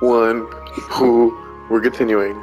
one, who we're continuing.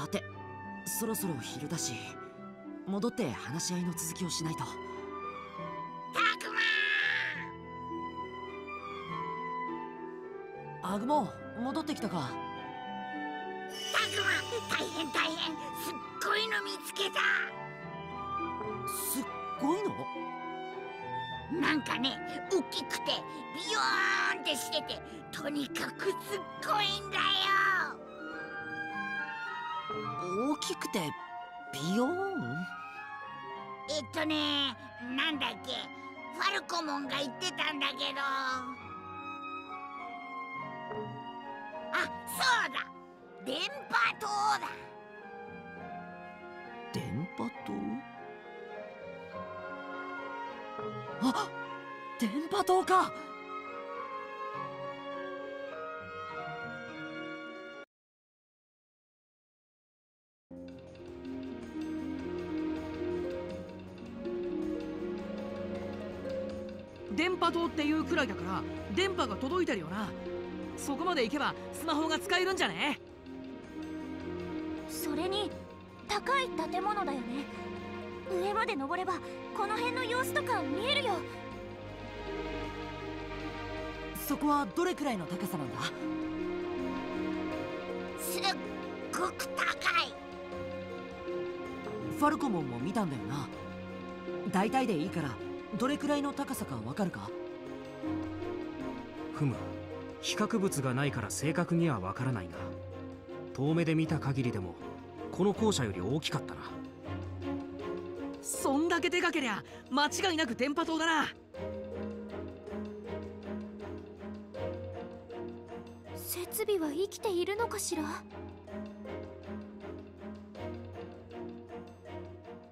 さてそろそろ昼だし戻って話し合いの続きをしないと。たくまアグモ戻ってきたか。たくま大変大変。すっごいの見つけた。すっごいの？なんかね大きくてビヨーンってしててとにかくすっごいんだよ大きくてビヨーンえっとねなんだっけ。ファルコモンが言ってたんだけど。あそうだ。電波塔だ。電波塔？あ電波塔か電波塔っていうくらいだから電波が届いてるよな。そこまで行けばスマホが使えるんじゃね？それに高い建物だよね。上まで登ればこの辺の様子とか見えるよ。そこはどれくらいの高さなんだ？すっごく高い。ファルコモンも見たんだよな。大体でいいからどれくらいの高さかわかるか？ふむ比較物がないから正確にはわからないが遠目で見た限りでもこの校舎より大きかったな。そんだけでかけりゃ間違いなく電波塔だな。設備は生きているのかしら？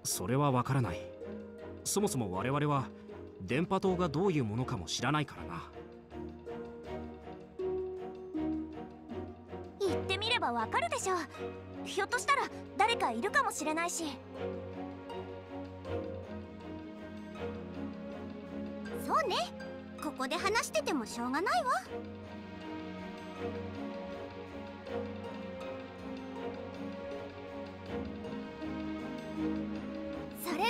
それはわからないそもそも我々は電波塔がどういうものかも知らないからな。行ってみればわかるでしょう。ひょっとしたら誰かいるかもしれないし。そうね。ここで話しててもしょうがないわ。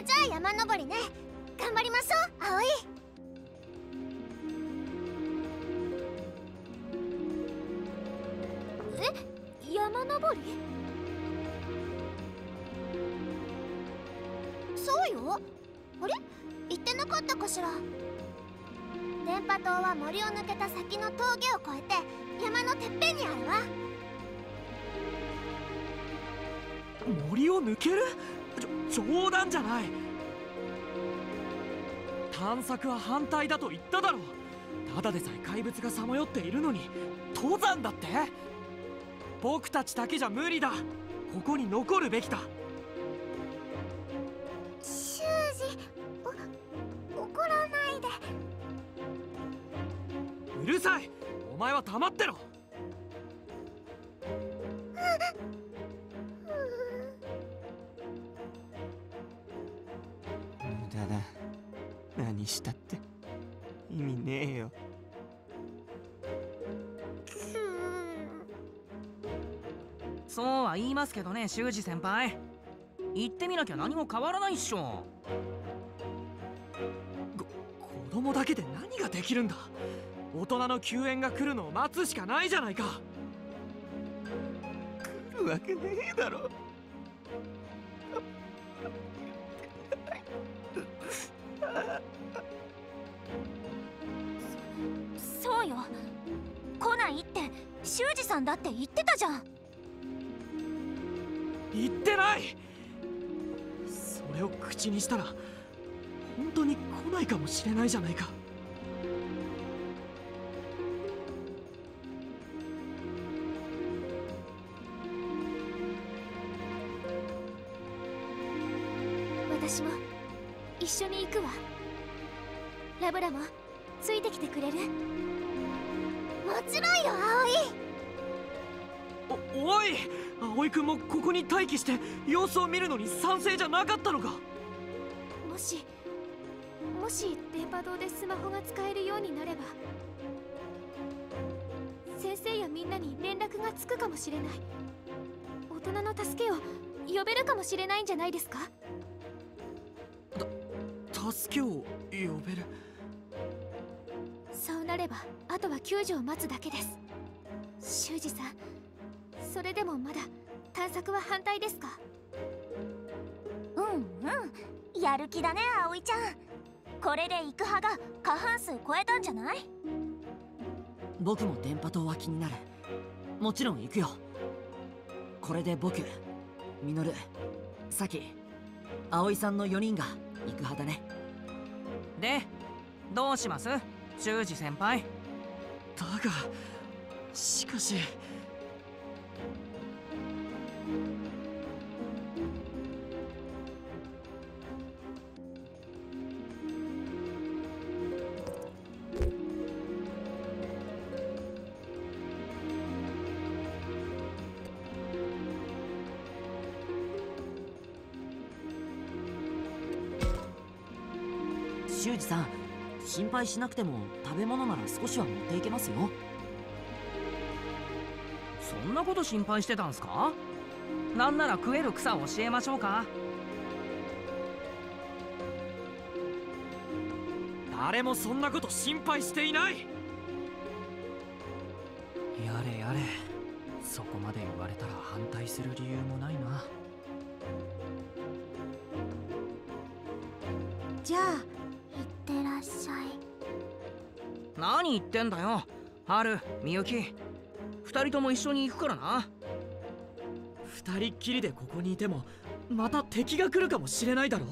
じゃあ山登りね。頑張りましょう葵。え？山登り？そうよ。あれ？言ってなかったかしら？電波塔は森を抜けた先の峠を越えて山のてっぺんにあるわ。森を抜ける？冗談じゃない。探索は反対だと言っただろただでさえ怪物がさまよっているのに登山だって？僕たちだけじゃ無理だ。ここに残るべきだ。修二怒らないで。うるさい。お前は黙ってろ。は言いますけどね修二先輩。言ってみなきゃ何も変わらないっしょ。ご子供だけで何ができるんだ。大人の救援が来るのを待つしかないじゃないか。来るわけねえだろ。そうよ。来ないって。修二さんだって言ってたじゃん言ってない。それを口にしたら本当に来ないかもしれないじゃないか。して様子を見るのに賛成じゃなかったのか。もしもし電波塔でスマホが使えるようになれば先生やみんなに連絡がつくかもしれない。大人の助けを呼べるかもしれないんじゃないですか？助けを呼べる？そうなればあとは救助を待つだけです。修二さんそれでもまだ探索は反対ですか？うんうん。やる気だね葵ちゃん。これで行く派が過半数超えたんじゃない？僕も電波塔は気になる。もちろん行くよ。これで僕ミノルサキ葵さんの4人が行く派だね。でどうします？修二先輩。だがしかし修二さん心配しなくても食べ物なら少しは持っていけますよ。そんなこと心配してたんすか？なんなら食える草教えましょうか。誰もそんなこと心配していない。やれやれそこまで言われたら反対する理由もないな。じゃあ行ってらっしゃい。何言ってんだよ。春みゆき。二人とも一緒に行くからな二人っきりでここにいてもまた敵が来るかもしれないだろ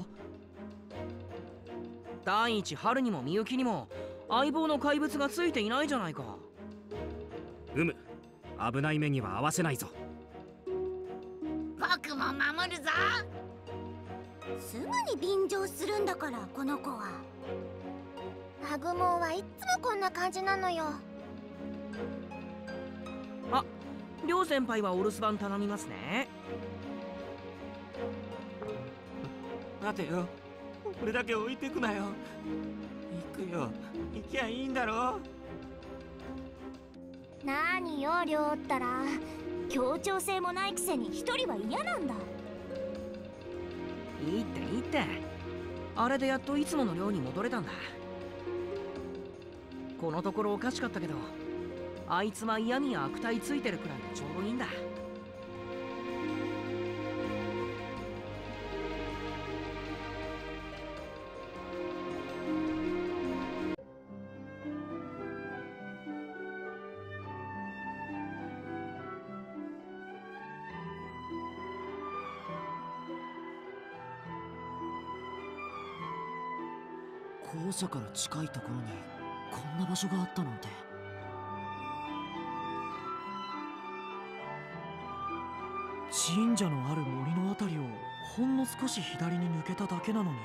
第一春にもみゆきにも相棒の怪物がついていないじゃないか。うむ。危ない目には合わせないぞ。僕も守るぞ。すぐに便乗するんだからこの子は。アグモンはいっつもこんな感じなのよりょう先輩はお留守番頼みますね。待てよ。俺だけ置いてくなよ。行くよ。行きゃいいんだろ。何よ亮ったら。協調性もないくせに一人は嫌なんだ。いいっていいって。あれでやっといつもの寮に戻れたんだ。このところおかしかったけどあいつは嫌味や悪態ついてるくらいでちょうどいいんだ校舎から近いところにこんな場所があったなんて。神社のある森のあたりをほんの少し左に抜けただけなのに。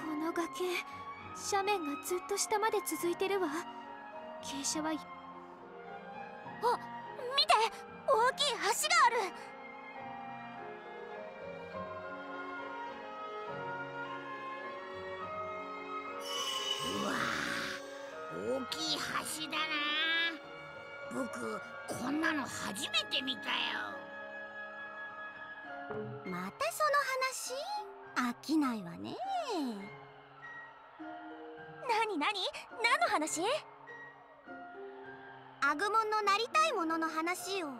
この崖斜面がずっと下まで続いてるわ。傾斜はいあ見て大きい橋がある。またその話？飽きないわね。なになに何の話？アグモンのなりたいものの話よ。う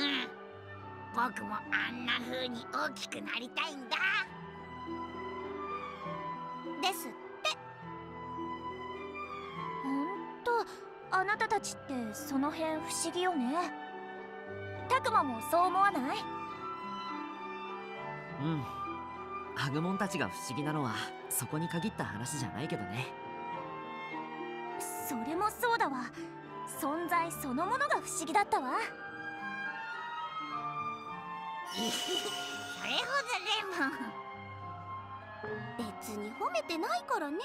ん。僕もあんな風に大きくなりたいんだ。です。ってあなたたちってその辺不思議よね。たくまもそう思わない？うん。アグモンたちが不思議なのはそこに限った話じゃないけどね。それもそうだわ。存在そのものが不思議だったわ。それほどでも。別に褒めてないからね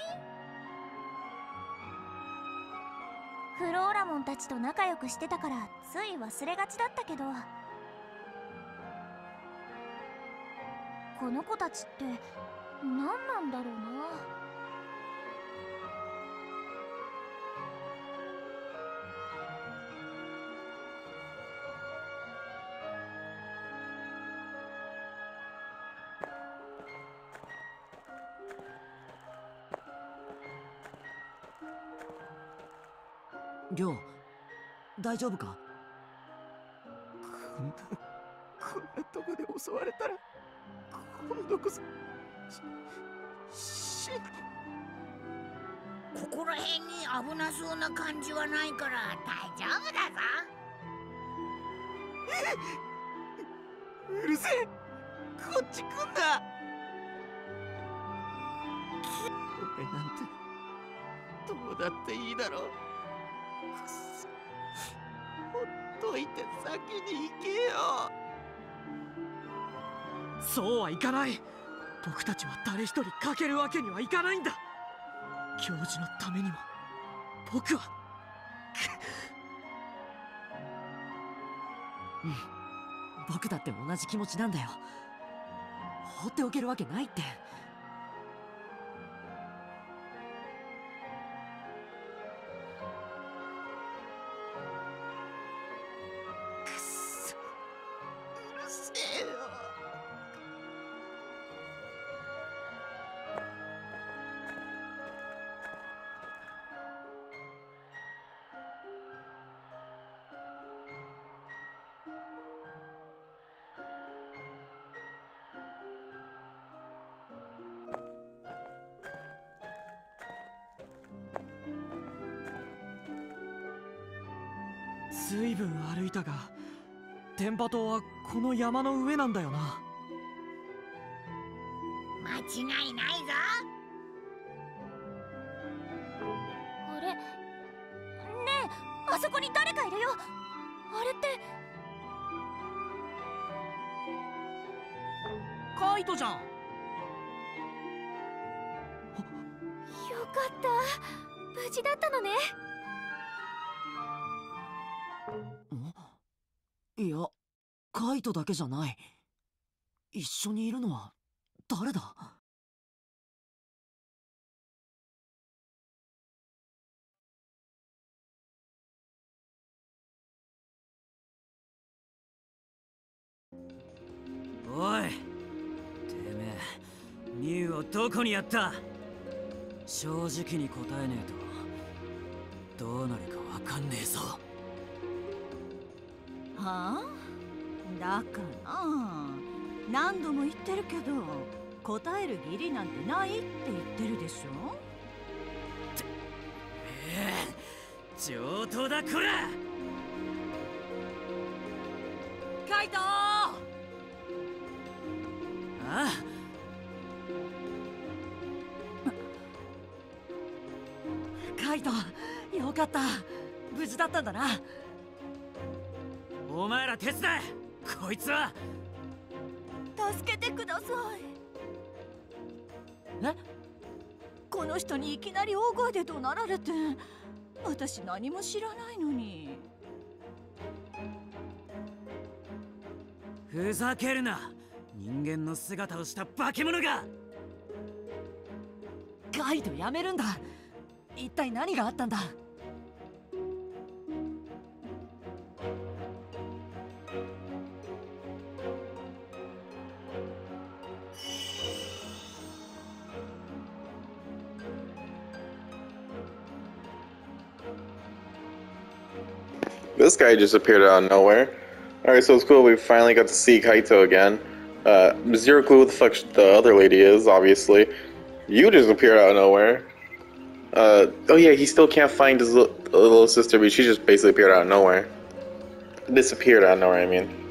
フローラモンたちと仲良くしてたからつい忘れがちだったけど。この子たちって何なんだろうな。りょう大丈夫か？こんなこんなとこで襲われたら今度こそし死ぬ。ここら辺に危なそうな感じはないから大丈夫だぞ。うるせえ。こっち来んな。俺なんてどうだっていいだろうほっといて先に行けよ。そうはいかない。僕たちは誰一人欠けるわけにはいかないんだ。教授のためにも。僕は。うん。僕だって同じ気持ちなんだよ。放っておけるわけないってずいぶん歩いたが電波塔はこの山の上なんだよな。間違いない。イトだけじゃない。一緒にいるのは誰だ？おいてめえミュウをどこにやった？正直に答えねえとどうなるかわかんねえぞ。はあ？だから。何度も言ってるけど答える義理なんてないって言ってるでしょ？ええ上等だこら。カイトああ。カイトよかった。無事だったんだな。お前ら手伝えこいつは。助けてください。え？この人にいきなり大声で怒鳴られて私何も知らないのに。ふざけるな。人間の姿をした化け物が。カイトやめるんだ。一体何があったんだ This guy just appeared out of nowhere. Alright, so it's cool. We finally got to see Kaito again. Uh, zero clue what the fuck the other lady is, obviously. You just appeared out of nowhere. Uh, oh yeah, he still can't find his little sister, but she just basically appeared out of nowhere. Disappeared out of nowhere, I mean.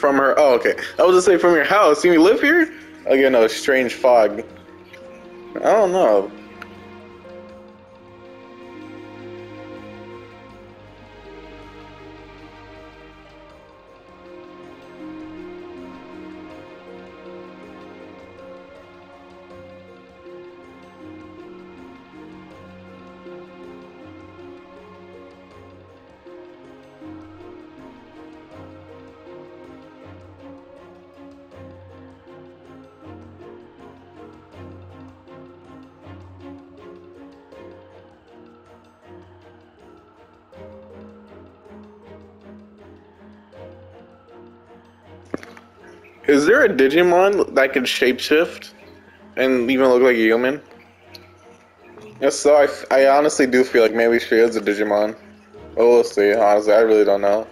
From her. Oh, okay. I was gonna say from your house. You live here? Again, a strange fog. I don't know. There a Digimon that can shapeshift and even look like a human? If so, I, I honestly do feel like maybe she is a Digimon. But we'll see. Honestly, I really don't know.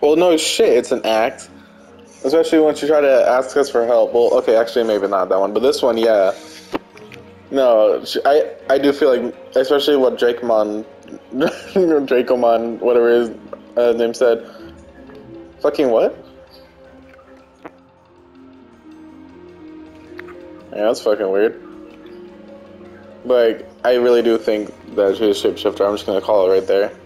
Well, no shit, it's an act. Especially once you try to ask us for help. Well, okay, actually, maybe not that one, but this one, yeah. No, I I do feel like, especially what Dracomon, Dracomon, whatever his uh, name said. Fucking what? Yeah, that's fucking weird. Like, I really do think that she's a shapeshifter. I'm just gonna call it right there.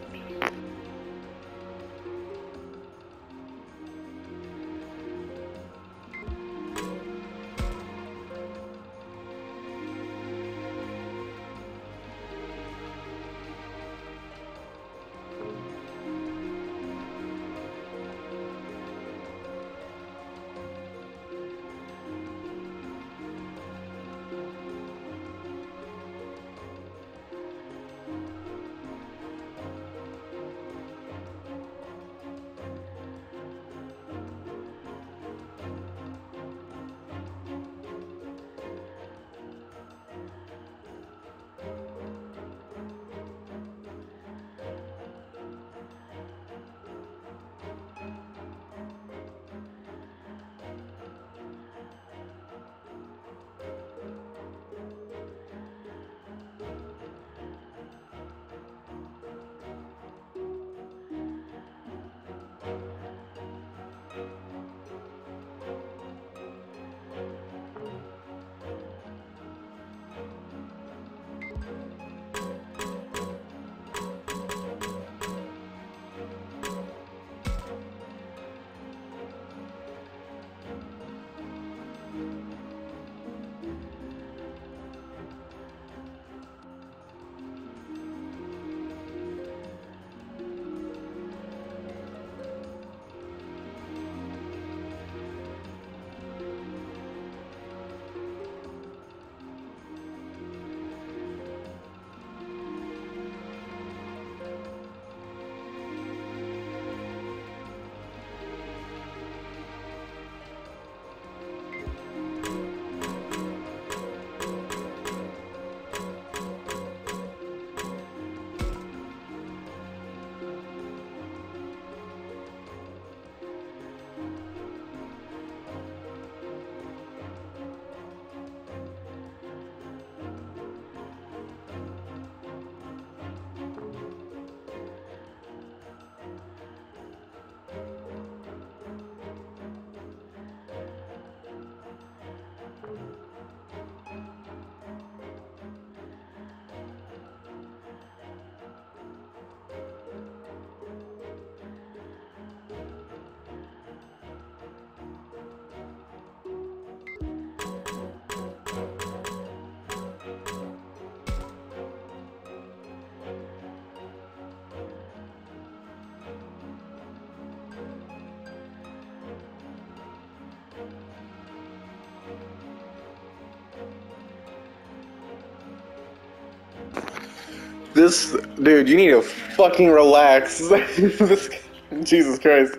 This dude, you need to fucking relax. Jesus Christ.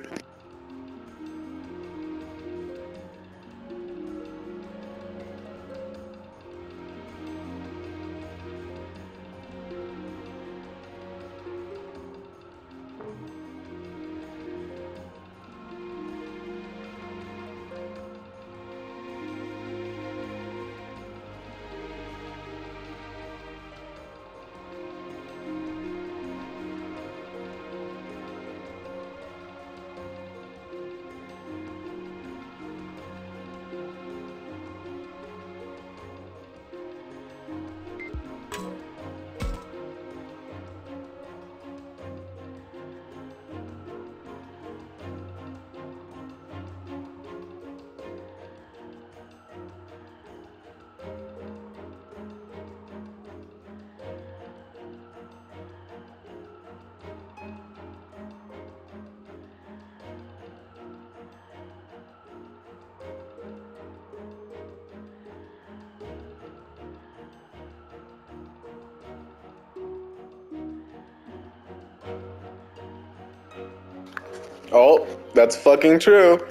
That's fucking true.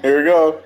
Here we go.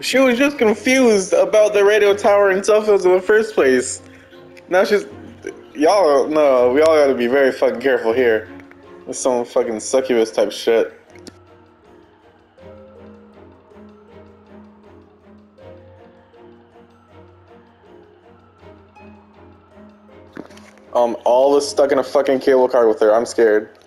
She was just confused about the radio tower in Suffield in the first place. Now she's. Y'all, no, we all gotta be very fucking careful here. With some fucking succubus type shit. Um, all is stuck in a fucking cable car with her. I'm scared.「」「」「」「」「」「」「」「」「」「」「」「」「」「」「」「」「」「」「」「」「」「」「」「」「」「」「」「」「」「」「」「」「」「」「」「」「」「」「」「」「」「」「」「」"」「」""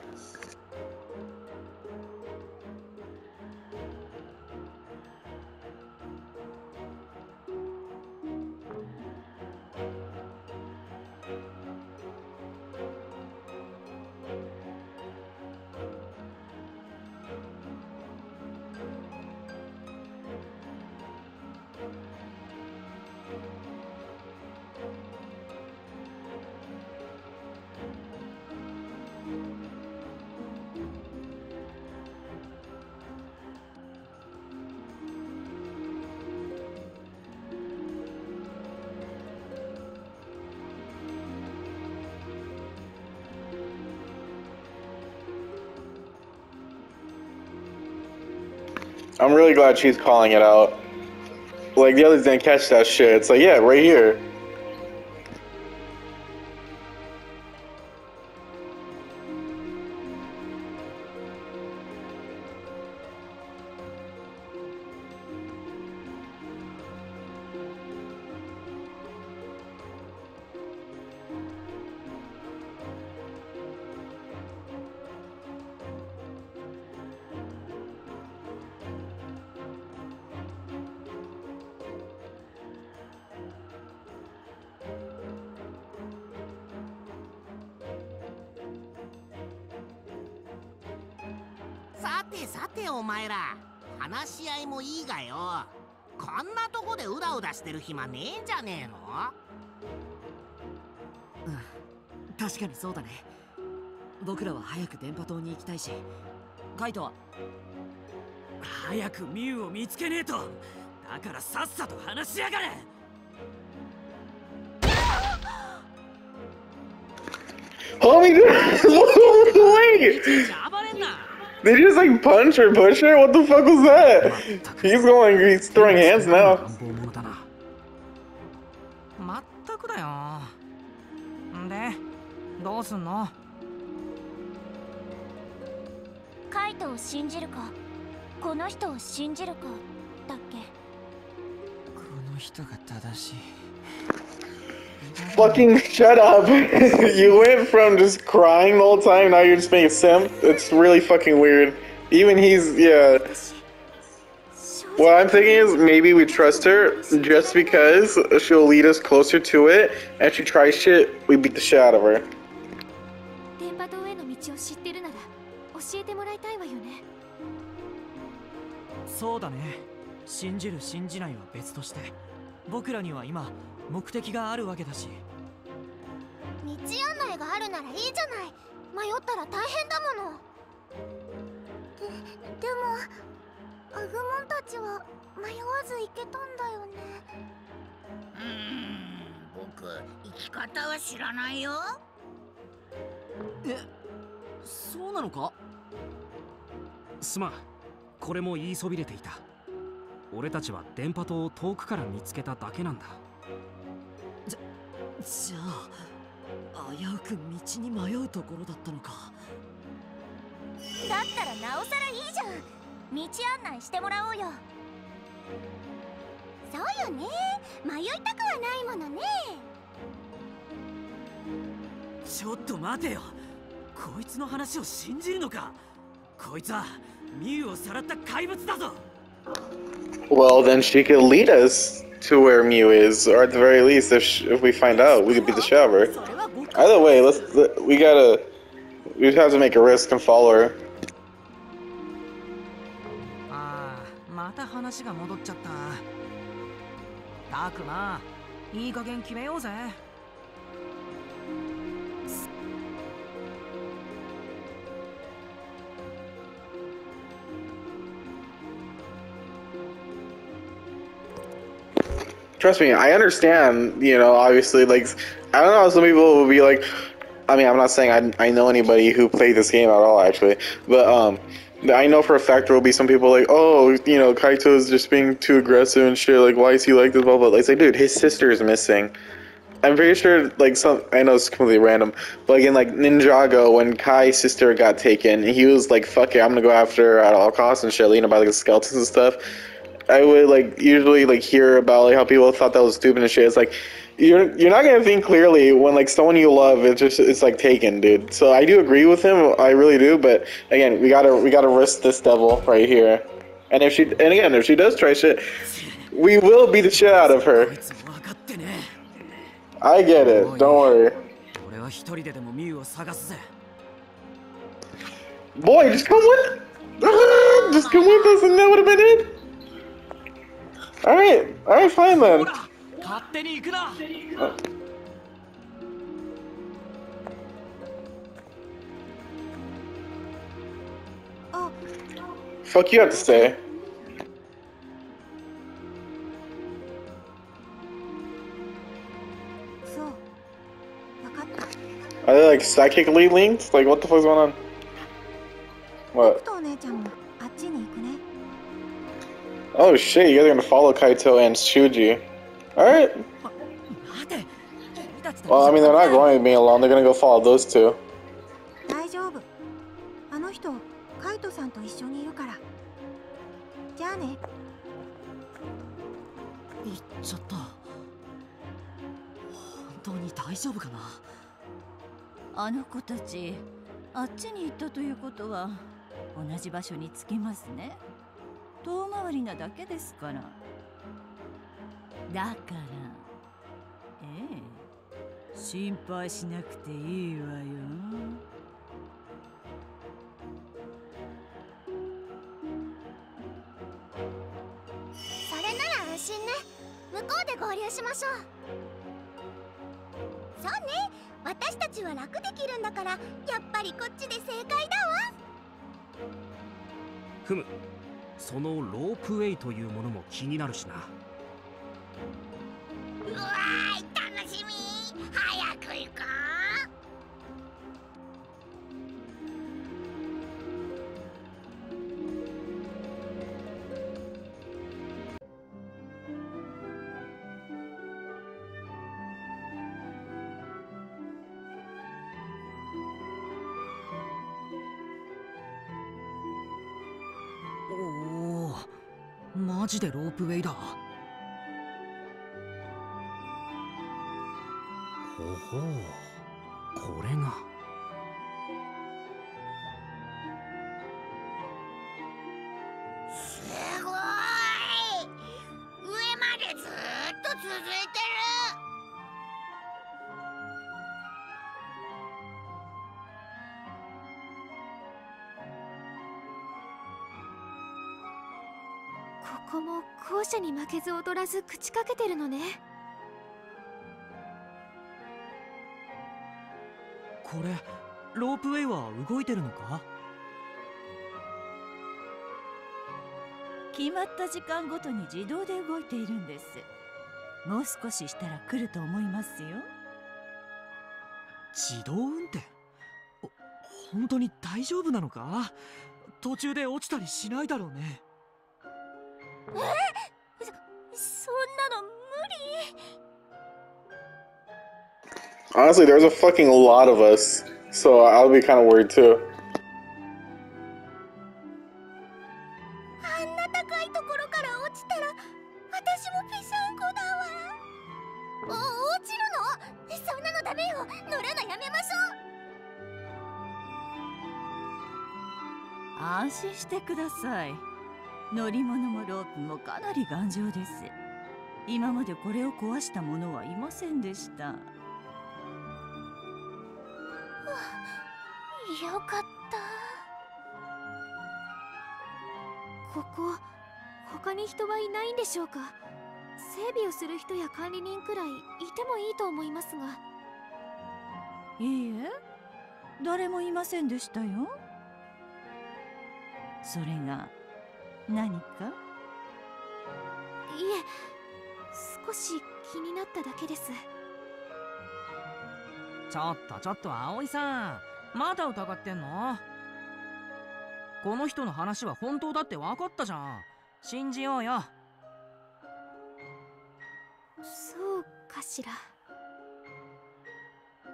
I'm really glad she's calling it out. Like the others didn't catch that shit. It's like, yeah, right here. っる暇ねえんじゃねえの？うん確かにそうだね。僕らは早く電波塔に行きたいしカイト早くミュウを見つけねえと。だからさっさと話しやがれ。よんでどうすんのカイトを信じるかこの人を信じるかだっけこの人が正しい Fucking shut up. you went from just crying the whole time, now you're just being a simp. It's really fucking weird. Even he's, yeah. What I'm thinking is maybe we trust her just because she'll lead us closer to it, and if she tries shit, we beat the shit out of her. 電波塔への道を知ってるなら教えてもらいたいわよねそうだね信じる信じないは別として僕らには今目的があるわけだし道案内があるならいいじゃない迷ったら大変だものででもアグモンたちは迷わず行けたんだよね。うーん僕生き方は知らないよ。えそうなのか？すまんこれも言いそびれていた。俺たちは電波塔を遠くから見つけただけなんだ。じゃあ危うく道に迷うところだったのか。だったらなおさらいいじゃん道案内してもらおうよそうよね迷いたくはないものねちょっと待てよこいつの話を信じるのかこいつはミュウをさらった怪物だぞ Well, then she could lead us to where Mew is, or at the very least, if sh if we find out, we could beat the shit out of her. Either way, let's we gotta we have to make a risk and follow her. 話が戻っちゃったたくないい加減決めようぜ Trust me, I understand. You know, obviously, like I don't know. Some people will be like, I mean, I'm not saying I I know anybody who played this game at all, actually, but um. I know for a fact there will be some people like, oh, you know, Kaito is just being too aggressive and shit. Like, why is he like this? Blah blah. Like, it's like, dude, his sister is missing. I'm pretty sure, like, some I know it's completely random, but again, like Ninjago, when Kai's sister got taken, he was like, "Fuck it, I'm gonna go after her at all costs and shit," you know, by like the skeletons and stuff. I would like usually like hear about like how people thought that was stupid and shit. It's like you're you're not gonna think clearly when like someone you love it's just it's like taken, dude. So I do agree with him, I really do. But again, we gotta we gotta risk this devil right here. And if she and again, if she does try shit, we will beat the shit out of her. I get it. Don't worry. Boy, just come with, just come with us, and that would have been it. All right, all right, fine then. ら勝手に行くな Fuck you have to say. そう分かった Are they like psychically linked? Like what the fuck's going on? What? とお姉ちゃんもあっちに行くね Oh shit, you guys are gonna follow Kaito and Shuji. Alright. Well, I mean, they're not going to be alone. They're gonna go follow those two. 大丈夫あの人カイトさんと一緒にいるからじゃあね行っちゃった本当に大丈夫かなあの子たちあっちに行ったということは同じ場所に着きますね遠回りなだけですからだから。ええ。心配しなくていいわよ。それなら安心ね。向こうで合流しましょう。そうね。私たちは楽できるんだからやっぱりこっちで正解だわ。ふむ。そのロープウェイというものも気になるしなうわーい楽しみ早く行こおおマジでロープウェイだ。ほうこれが。うすごい。上までずーっと続いてる。こも校舎に負けず劣らず口かけてるのね。これロープウェイは動いてるのか？決まった時間ごとに自動で動いているんです。もう少ししたら来ると思いますよ。自動運転？お本当に大丈夫なのか？途中で落ちたりしないだろうね。そんなの無理 Honestly, there's a fucking lot of us, so I'll be kind of worried too. あんな高いところから落ちたら私もぺしゃんこだわ。お落ちるの？そんなのダメよ。乗るのやめましょ安心してください。乗り物もロープもかなり頑丈です。今までこれを壊した者はいませんでしたよかった。ここ他に人はいないんでしょうか？整備をする人や管理人くらいいてもいいと思いますが。いいえ。誰もいませんでしたよ。それが何か？いえ少し気になっただけです。ちょっとちょっと葵さんまだ疑ってんのこの人の話は本当だって分かったじゃん信じようよそうかしら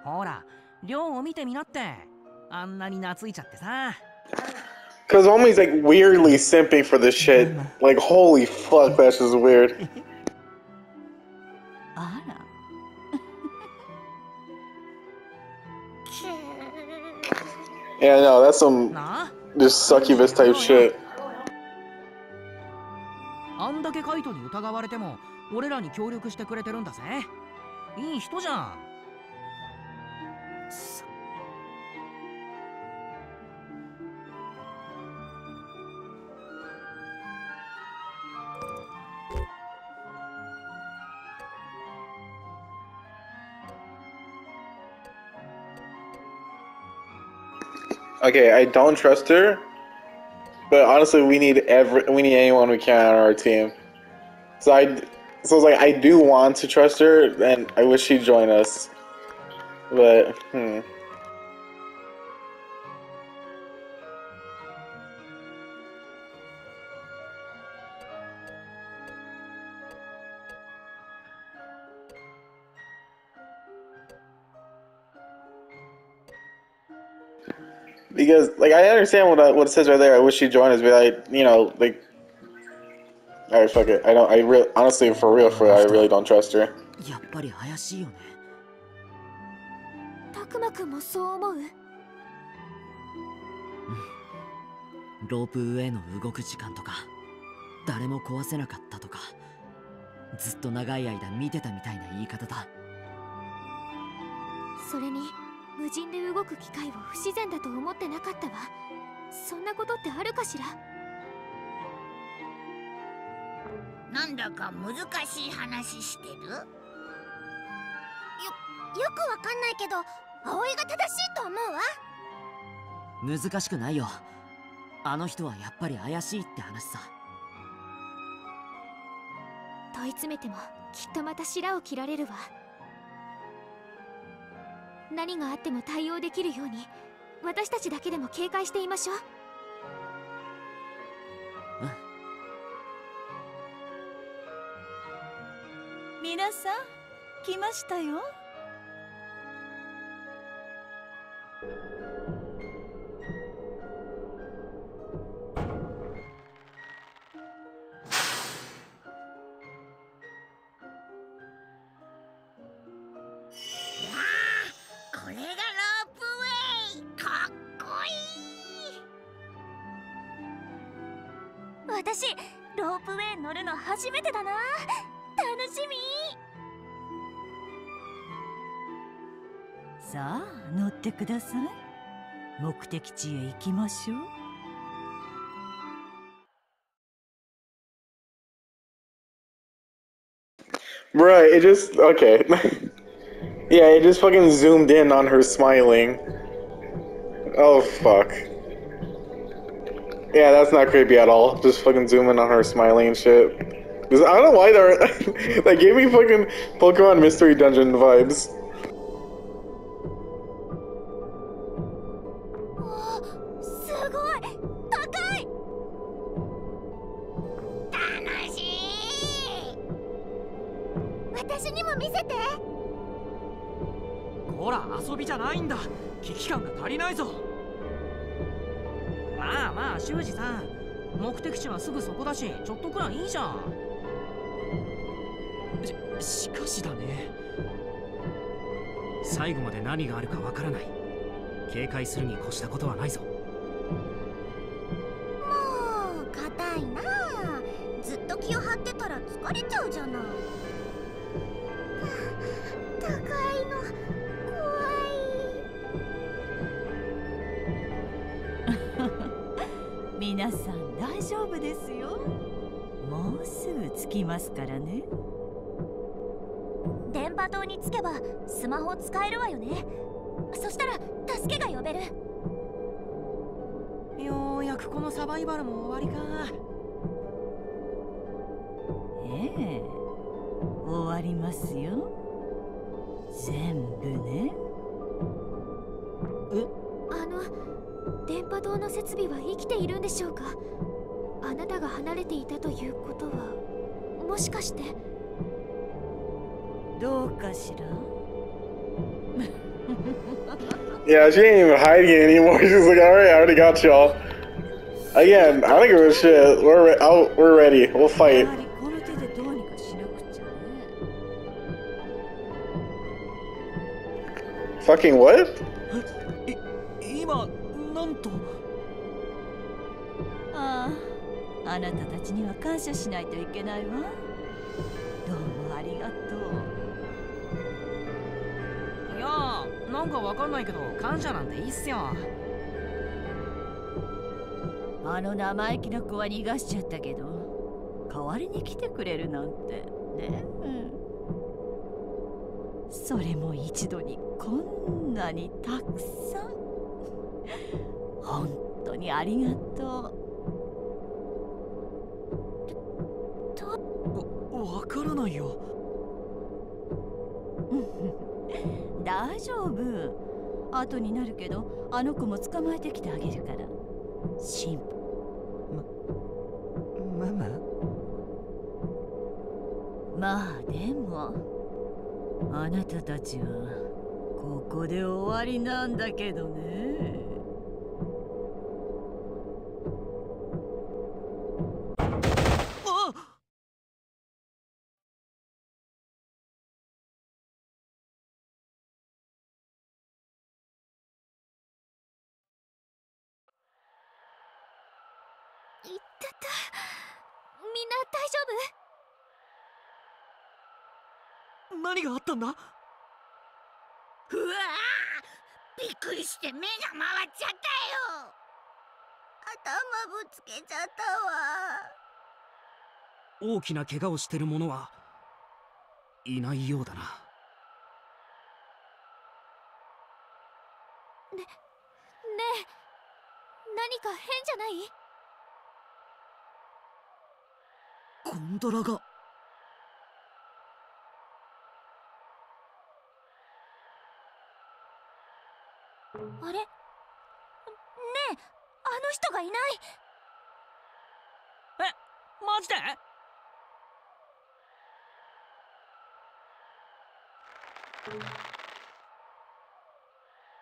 ほら亮を見てみなってあんなに懐いちゃってさ Cause homie's like weirdly simping for this shit. Like, holy fuck, that's just weird. Yeah, no, that's some な just succubus type shit. あんだけカイトに疑われても俺らに協力してくれてるんだぜいい人じゃん Okay, I don't trust her, but honestly, we need every we need anyone we can on our team. So I, so it's like I do want to trust her, and I wish she'd join us, but hmm. Because like I understand what I, what it says right there. I wish she joined us, but I you know like. Alright, fuck it. I don't. I real honestly, for real, for I really don't trust her. やっぱり怪しいよねたくまくんもそう思うロープウェイの動く時間とか誰も壊せなかったとかずっと長い間見てたみたいな言い方だそれに無人で動く機械を不自然だと思ってなかったわ。そんなことってあるかしら？なんだか難しい話してる？よよくわかんないけど葵が正しいと思うわ。難しくないよ。あの人はやっぱり怪しいって話さ。問い詰めてもきっとまた白を切られるわ何があっても対応できるように私たちだけでも警戒していましょう。皆さん来ましたよ。私ロープウェイ乗るの初めてだな楽しみさあ乗ってください目的地へ行きましょう Bruh, it just okay. yeah, it just fucking zoomed in on her smiling. Oh fuck. Yeah, that's not creepy at all. Just fucking zoom in on her smiling and shit. I don't know why they're that gave me fucking Pokemon Mystery Dungeon vibes. ってたら疲れちゃうじゃない。高いの怖皆さん大丈夫ですよ。もうすぐ着きますからね。い電波塔に着けばスマホ使えるわよね。そしたら助けが呼べる。ようやくこのサバイバルも終わりかええ終わりますよ全部ねあの電波塔の設備は生きているんでしょうかあなたが離れていたということはもしかしてどうかしら Yeah, she ain't even hiding it anymore. She's like, all right, I already got y'all. Again, I don't give a shit. We're re- oh, we're ready. We'll や fight. Fucking what? い今なんと？あああなたたちには感謝しないといけないわ。どうもありがとう。いやーなんかわかんないけど感謝なんていいっすよ。あの生意気な子は逃がしちゃったけど代わりに来てくれるなんてねそれも一度にこんなにたくさん。本当にありがとわわからないよ。う 大丈夫。後になるけどあの子も捕まえてきてあげるから。心配ママ？まあでもあなたたちはここで終わりなんだけどねみんな大丈夫何があったんだ？うわー！びっくりして目が回っちゃったよ。頭ぶつけちゃったわ。大きな怪我をしてる者はいないようだな。ねねえ何か変じゃない？ゴンドラがあれ？ねえあの人がいない。えマジで？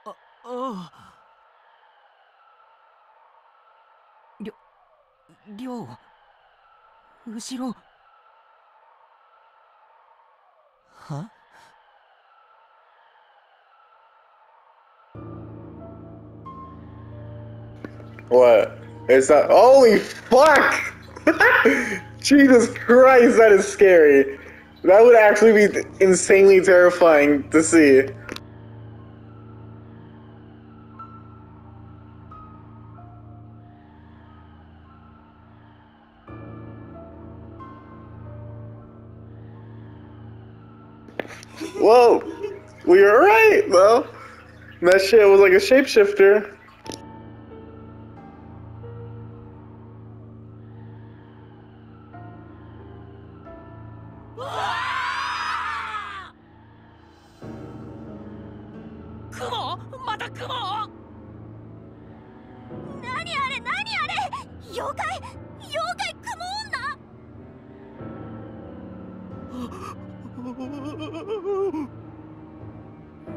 あああ。りょりょう後ろ。は？What? Is that? Holy fuck! Jesus Christ, that is scary. That would actually be insanely terrifying to see. Whoa! We were right, though. That shit was like a shapeshifter.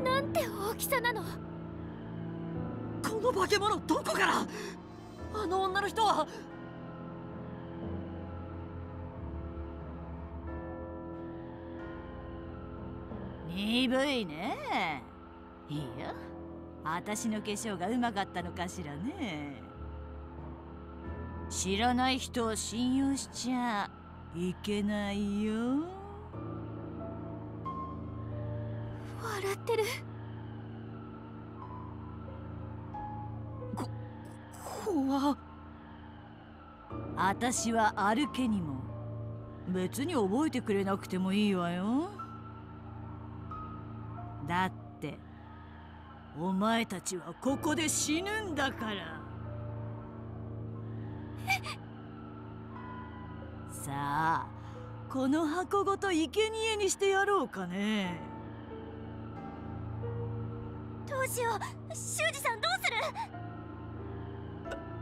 なんて大きさなの？この化け物どこから？あの女の人は？鈍いね。いいや私の化粧がうまかったのかしらね。知らない人を信用しちゃいけないよ。ってる。怖っ。私は歩けにも別に覚えてくれなくてもいいわよ。だってお前たちはここで死ぬんだから。さあこの箱ごと生贄にしてやろうかね。どうしよう。修二さんどうする？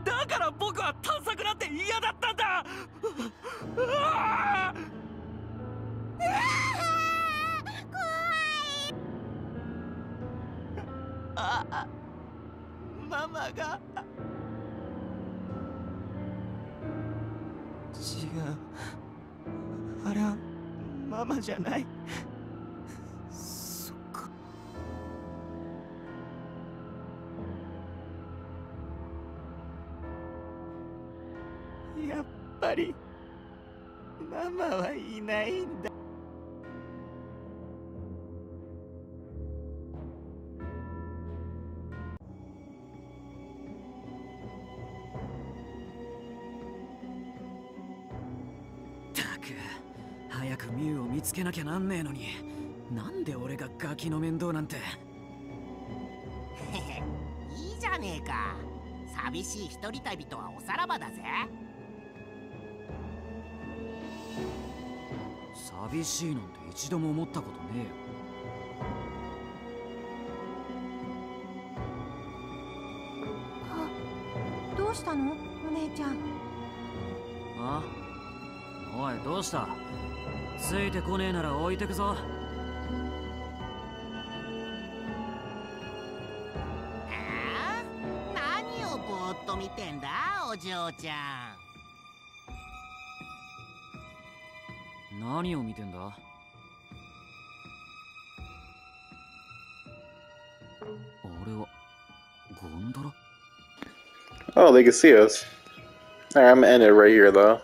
だから僕は探索なんて嫌だったんだ。うわああママが。違う。あれはママじゃないぱりママはいないんだ。たく早くミュウを見つけなきゃなんねえのに。なんで俺がガキの面倒なんて。いいじゃねえか。寂しい一人旅とはおさらばだぜ寂しいなんて一度も思ったことねえよ。あどうしたの？お姉ちゃん。あおいどうした？ついてこねえなら置いてくぞ。あ何をぼーっと見てんだお嬢ちゃん何を見てんだあれはゴンドラ Oh, they can see us. Alright, I'm gonna end it right here though.